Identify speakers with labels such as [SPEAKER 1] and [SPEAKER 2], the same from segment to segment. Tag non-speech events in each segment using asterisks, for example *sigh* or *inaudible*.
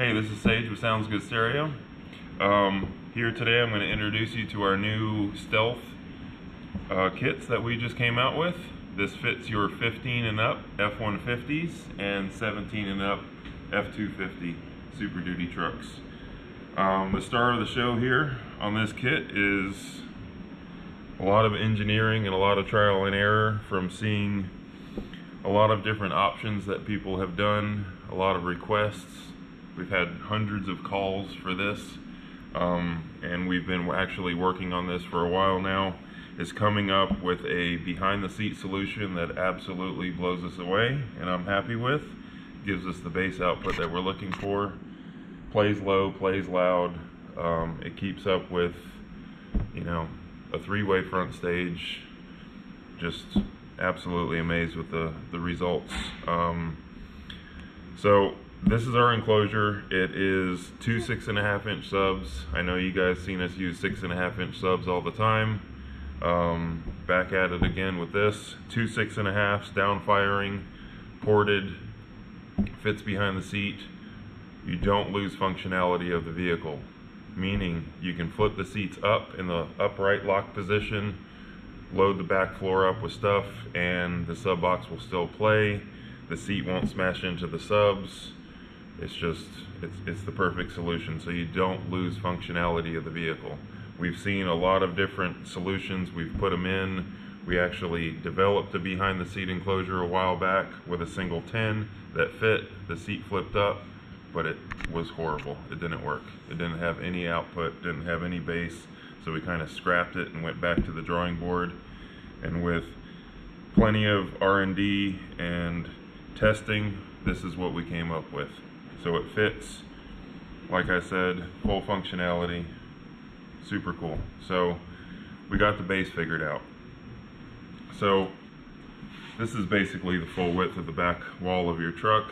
[SPEAKER 1] Hey, this is Sage with Sounds Good Stereo. Um, here today I'm going to introduce you to our new Stealth uh, kits that we just came out with. This fits your 15 and up F-150s and 17 and up F-250 Super Duty trucks. Um, the star of the show here on this kit is a lot of engineering and a lot of trial and error from seeing a lot of different options that people have done, a lot of requests, We've had hundreds of calls for this, um, and we've been actually working on this for a while now. Is coming up with a behind the seat solution that absolutely blows us away, and I'm happy with. Gives us the bass output that we're looking for. Plays low, plays loud. Um, it keeps up with, you know, a three-way front stage. Just absolutely amazed with the the results. Um, so this is our enclosure. It is two six and a half inch subs. I know you guys seen us use six and a half inch subs all the time. Um, back at it again with this. Two six and a halfs, down firing, ported, fits behind the seat. You don't lose functionality of the vehicle. Meaning you can flip the seats up in the upright lock position, load the back floor up with stuff, and the sub box will still play. The seat won't smash into the subs it's just, it's, it's the perfect solution so you don't lose functionality of the vehicle. We've seen a lot of different solutions. We've put them in. We actually developed a behind the seat enclosure a while back with a single 10 that fit. The seat flipped up, but it was horrible. It didn't work. It didn't have any output, didn't have any bass. So we kind of scrapped it and went back to the drawing board. And with plenty of R&D and testing, this is what we came up with. So it fits, like I said, full functionality, super cool. So we got the bass figured out. So this is basically the full width of the back wall of your truck.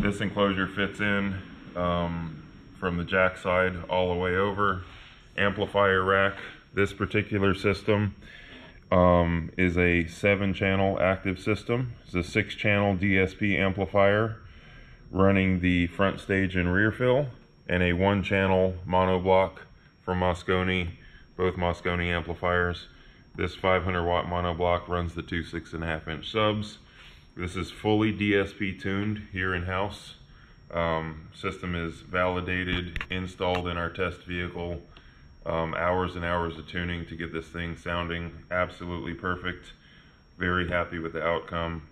[SPEAKER 1] This enclosure fits in um, from the jack side all the way over. Amplifier rack, this particular system um, is a seven channel active system. It's a six channel DSP amplifier running the front stage and rear fill and a one channel monoblock from Mosconi, both Mosconi amplifiers. This 500 watt monoblock runs the two six and a half inch subs. This is fully DSP tuned here in house. Um, system is validated, installed in our test vehicle. Um, hours and hours of tuning to get this thing sounding absolutely perfect. Very happy with the outcome.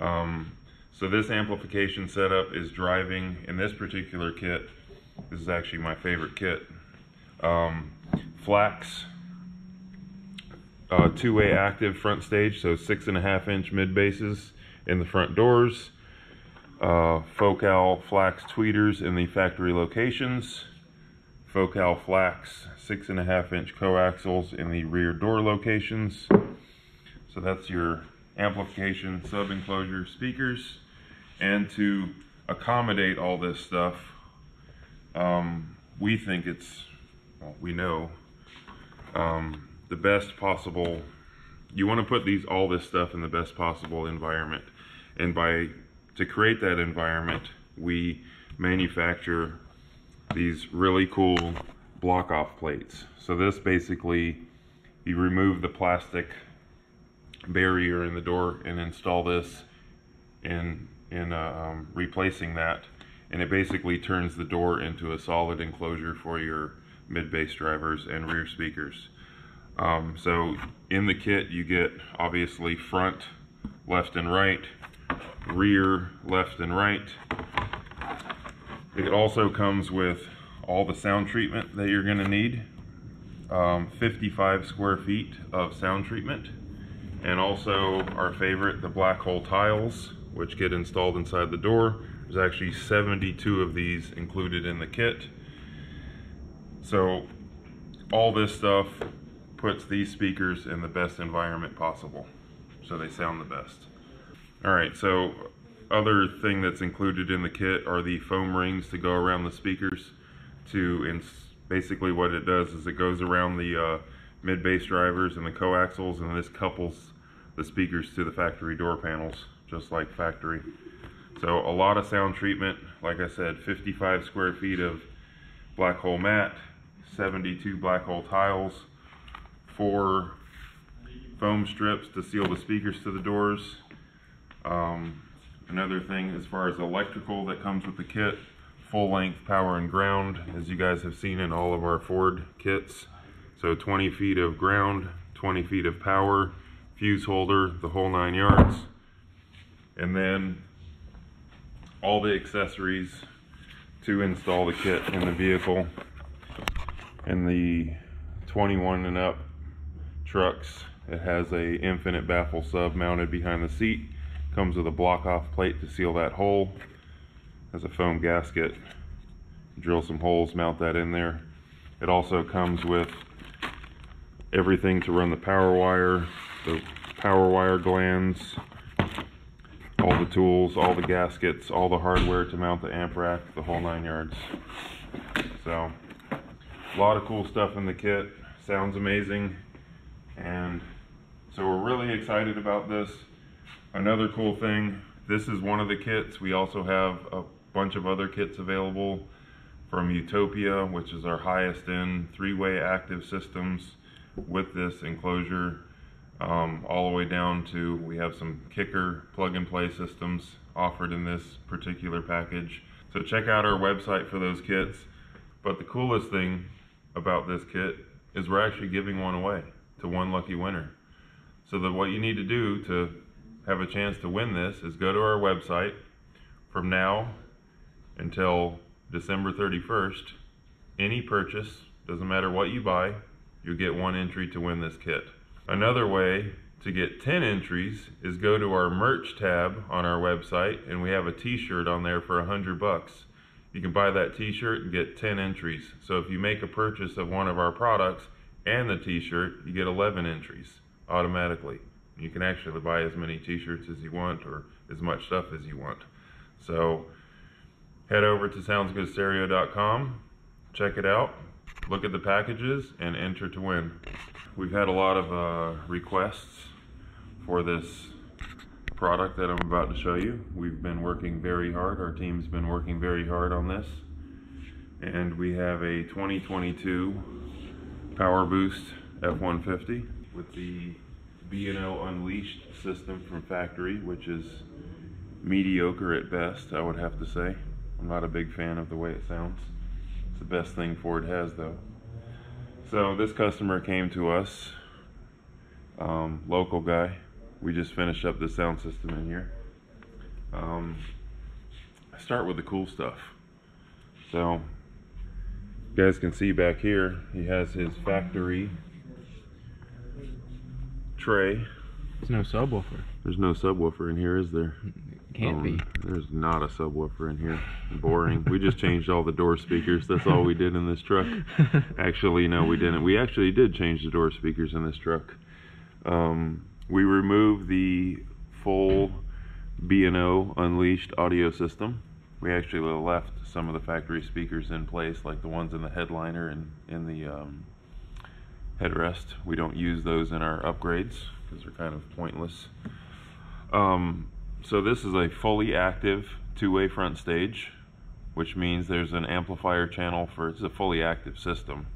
[SPEAKER 1] Um, so this amplification setup is driving, in this particular kit, this is actually my favorite kit, um, Flax uh, two-way active front stage, so six and a half inch mid basses in the front doors, uh, Focal Flax tweeters in the factory locations, Focal Flax six and a half inch coaxials in the rear door locations. So that's your amplification sub enclosure speakers and to accommodate all this stuff um, we think it's well, we know um, the best possible you want to put these all this stuff in the best possible environment. And by to create that environment we manufacture these really cool block off plates. So this basically you remove the plastic barrier in the door and install this in in uh, um, replacing that. And it basically turns the door into a solid enclosure for your mid bass drivers and rear speakers. Um, so in the kit you get obviously front left and right rear left and right. It also comes with all the sound treatment that you're going to need. Um, 55 square feet of sound treatment and also our favorite, the black hole tiles, which get installed inside the door. There's actually 72 of these included in the kit. So all this stuff puts these speakers in the best environment possible. So they sound the best. All right, so other thing that's included in the kit are the foam rings to go around the speakers to basically what it does is it goes around the uh, mid bass drivers and the coaxials and this couples the speakers to the factory door panels just like factory So a lot of sound treatment. Like I said, 55 square feet of black hole mat, 72 black hole tiles, four foam strips to seal the speakers to the doors. Um, another thing as far as electrical that comes with the kit, full length power and ground, as you guys have seen in all of our Ford kits. So 20 feet of ground, 20 feet of power, fuse holder, the whole nine yards. And then all the accessories to install the kit in the vehicle. In the 21 and up trucks, it has a infinite baffle sub mounted behind the seat. Comes with a block off plate to seal that hole. Has a foam gasket. Drill some holes, mount that in there. It also comes with everything to run the power wire, the power wire glands, all the tools, all the gaskets, all the hardware to mount the amp rack, the whole nine yards. So, a lot of cool stuff in the kit. Sounds amazing. And so we're really excited about this. Another cool thing, this is one of the kits. We also have a bunch of other kits available from Utopia, which is our highest end three-way active systems with this enclosure um, all the way down to we have some kicker plug and play systems offered in this particular package. So check out our website for those kits. But the coolest thing about this kit is we're actually giving one away to one lucky winner. So that what you need to do to have a chance to win this is go to our website from now until December 31st. Any purchase, doesn't matter what you buy, you get one entry to win this kit. Another way to get 10 entries is go to our merch tab on our website and we have a t-shirt on there for 100 bucks. You can buy that t-shirt and get 10 entries. So if you make a purchase of one of our products and the t-shirt, you get 11 entries automatically. You can actually buy as many t-shirts as you want or as much stuff as you want. So head over to soundsgoodstereo.com, check it out, look at the packages, and enter to win. We've had a lot of uh, requests for this product that I'm about to show you. We've been working very hard. Our team's been working very hard on this. And we have a 2022 Power Boost F-150 with the B&O Unleashed system from factory, which is mediocre at best, I would have to say. I'm not a big fan of the way it sounds. The best thing Ford has, though. So this customer came to us, um, local guy. We just finished up the sound system in here. Um, I start with the cool stuff. So, you guys can see back here, he has his factory tray.
[SPEAKER 2] There's no subwoofer.
[SPEAKER 1] There's no subwoofer in here, is there?
[SPEAKER 2] Can't
[SPEAKER 1] Um,
[SPEAKER 2] be.
[SPEAKER 1] There's not a subwoofer in here. Boring. we just changed all the door speakers. That's all we did in this truck. *laughs* Actually, no, we didn't. We actually did change the door speakers in this truck. Um, we removed the full B&O Unleashed audio system. We actually left some of the factory speakers in place, like the ones in the headliner and in the um, headrest. We don't use those in our upgrades because they're kind of pointless. Um, so this is a fully active two-way front stage, which means there's an amplifier channel for, it's a fully active system,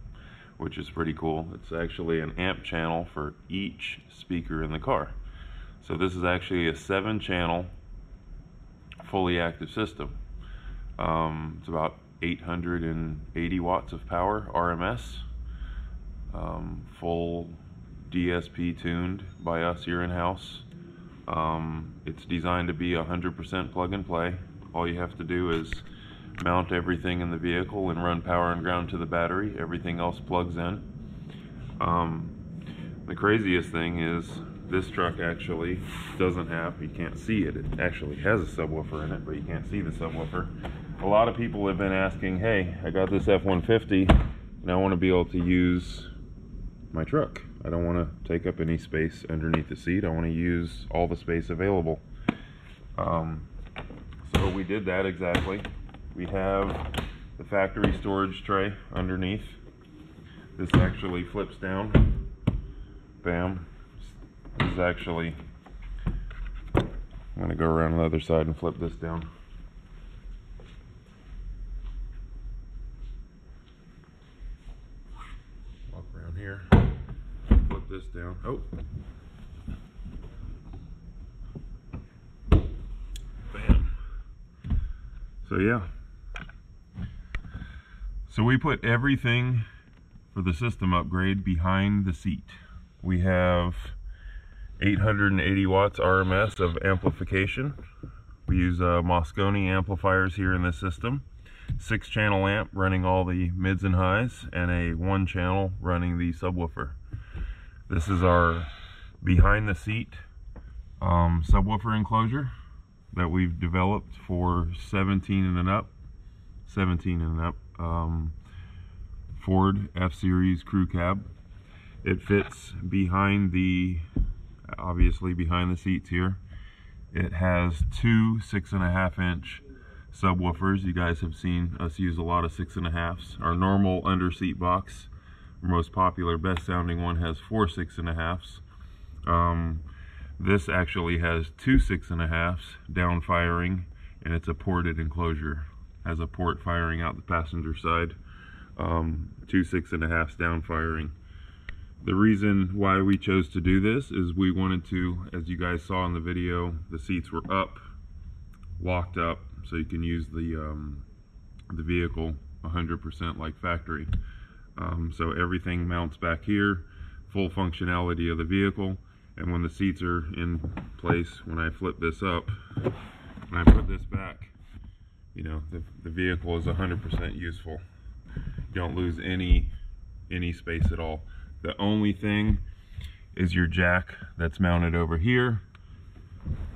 [SPEAKER 1] which is pretty cool. It's actually an amp channel for each speaker in the car. So this is actually a seven channel fully active system. Um, it's about 880 watts of power RMS, um, full DSP tuned by us here in house. Um, it's designed to be 100% plug and play. All you have to do is mount everything in the vehicle and run power and ground to the battery. Everything else plugs in. Um, the craziest thing is this truck actually doesn't have, you can't see it, it actually has a subwoofer in it, but you can't see the subwoofer. A lot of people have been asking, hey, I got this F-150 and I want to be able to use my truck. I don't want to take up any space underneath the seat. I want to use all the space available. Um, so we did that exactly. We have the factory storage tray underneath. This actually flips down. Bam. This is actually I'm gonna go around the other side and flip this down. Walk around here, flip this down. Oh. Bam. So yeah. So we put everything for the system upgrade behind the seat. We have 880 watts RMS of amplification. We use uh, Mosconi amplifiers here in this system. Six channel amp running all the mids and highs and a one channel running the subwoofer. This is our behind the seat um, subwoofer enclosure that we've developed for 17 and up, 17 and up. Um, Ford F-Series crew cab. It fits behind the, obviously behind the seats here. It has two six and a half inch subwoofers. You guys have seen us use a lot of six and a halves. Our normal under seat box, most popular, best sounding one has four six and a halves. Um, this actually has two six and a halves down firing and it's a ported enclosure. Has a port firing out the passenger side um, two six and a halfs down firing. The reason why we chose to do this is we wanted to, as you guys saw in the video, the seats were up, locked up, so you can use the um, the vehicle 100% like factory. Um, so everything mounts back here, full functionality of the vehicle, and when the seats are in place, when I flip this up, when I put this back, you know, the, the vehicle is 100% useful. You don't lose any any space at all. The only thing is your jack that's mounted over here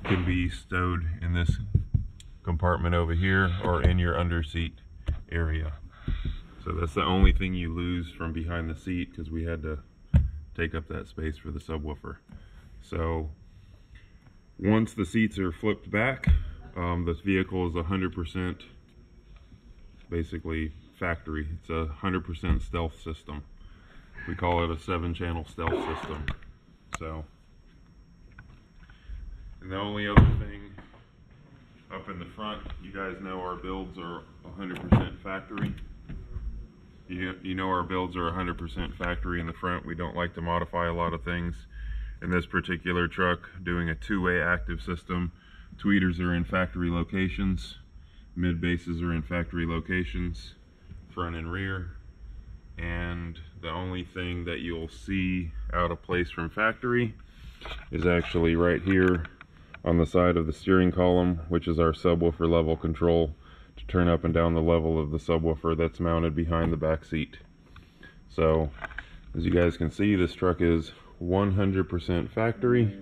[SPEAKER 1] can be stowed in this compartment over here or in your under seat area so that's the only thing you lose from behind the seat because we had to take up that space for the subwoofer so once the seats are flipped back um, this vehicle is 100% basically factory. It's a 100% stealth system. We call it a seven channel stealth system. So, and the only other thing up in the front, you guys know our builds are 100% factory. You, you know our builds are 100% factory in the front. We don't like to modify a lot of things. In this particular truck, doing a two-way active system, tweeters are in factory locations, mid basses are in factory locations, front and rear and the only thing that you'll see out of place from factory is actually right here on the side of the steering column which is our subwoofer level control to turn up and down the level of the subwoofer that's mounted behind the back seat so as you guys can see this truck is 100% factory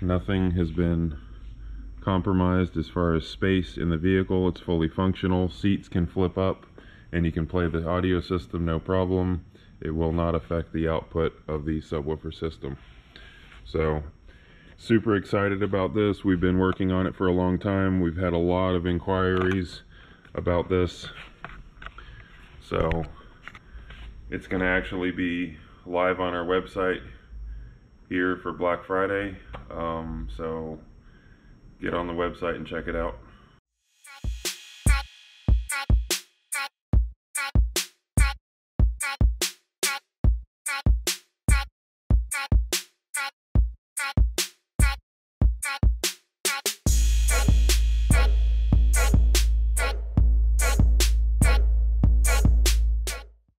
[SPEAKER 1] nothing has been compromised as far as space in the vehicle. It's fully functional. Seats can flip up and you can play the audio system no problem. It will not affect the output of the subwoofer system. So super excited about this. We've been working on it for a long time. We've had a lot of inquiries about this. So it's going to actually be live on our website here for Black Friday. Um, so get on the website and check it out.